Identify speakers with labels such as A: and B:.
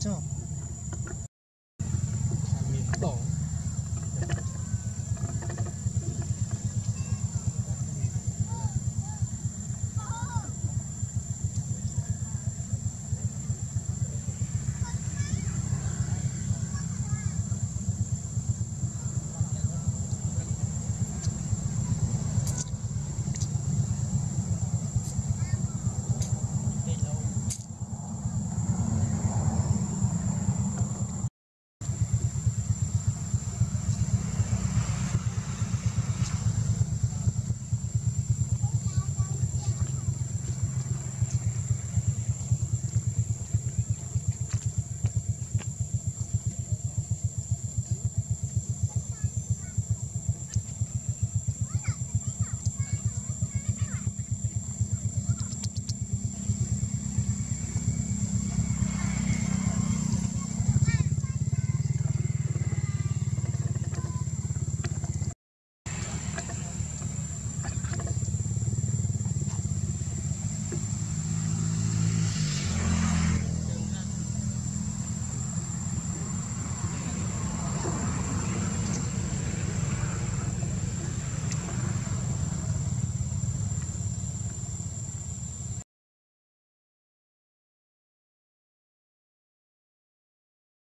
A: 走。